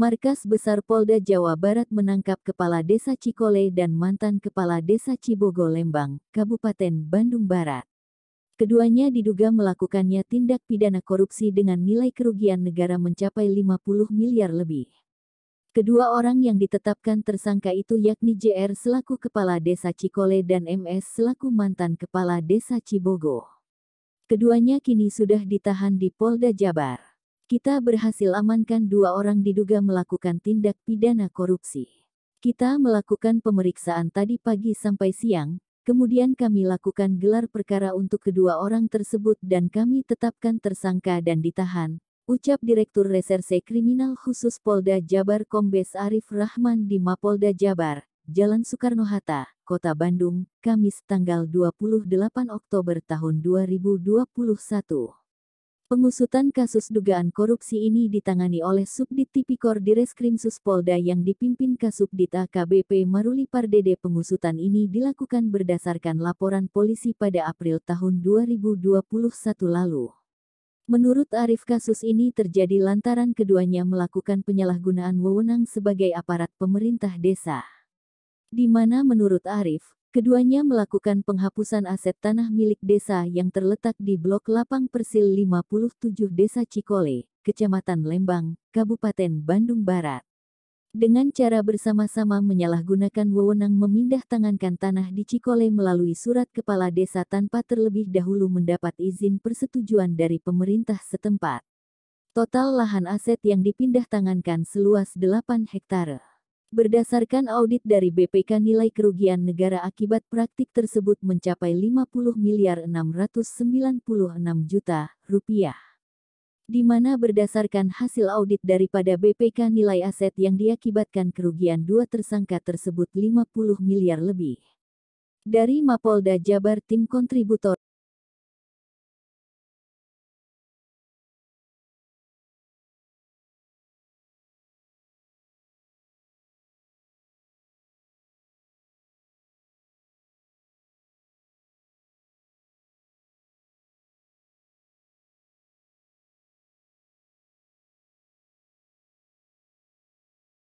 Markas Besar Polda Jawa Barat menangkap Kepala Desa Cikole dan mantan Kepala Desa Cibogo Lembang, Kabupaten Bandung Barat. Keduanya diduga melakukannya tindak pidana korupsi dengan nilai kerugian negara mencapai 50 miliar lebih. Kedua orang yang ditetapkan tersangka itu yakni JR selaku Kepala Desa Cikole dan MS selaku mantan Kepala Desa Cibogo. Keduanya kini sudah ditahan di Polda Jabar kita berhasil amankan dua orang diduga melakukan tindak pidana korupsi. Kita melakukan pemeriksaan tadi pagi sampai siang, kemudian kami lakukan gelar perkara untuk kedua orang tersebut dan kami tetapkan tersangka dan ditahan, ucap Direktur Reserse Kriminal Khusus Polda Jabar Kombes Arif Rahman di Mapolda Jabar, Jalan Soekarno-Hatta, Kota Bandung, Kamis tanggal 28 Oktober tahun 2021. Pengusutan kasus dugaan korupsi ini ditangani oleh Subdit Tipikor Direskrim Suspolda yang dipimpin Kasubdit AKBP Maruli Pardede. Pengusutan ini dilakukan berdasarkan laporan polisi pada April tahun 2021 lalu. Menurut Arif kasus ini terjadi lantaran keduanya melakukan penyalahgunaan wewenang sebagai aparat pemerintah desa. Di mana menurut Arif, Keduanya melakukan penghapusan aset tanah milik desa yang terletak di Blok Lapang Persil 57 Desa Cikole, Kecamatan Lembang, Kabupaten Bandung Barat. Dengan cara bersama-sama menyalahgunakan wewenang memindah tangankan tanah di Cikole melalui surat kepala desa tanpa terlebih dahulu mendapat izin persetujuan dari pemerintah setempat. Total lahan aset yang dipindah tangankan seluas 8 hektare. Berdasarkan audit dari BPK nilai kerugian negara akibat praktik tersebut mencapai 50 miliar 696 juta rupiah. Di mana berdasarkan hasil audit daripada BPK nilai aset yang diakibatkan kerugian dua tersangka tersebut 50 miliar lebih. Dari Mapolda Jabar tim kontributor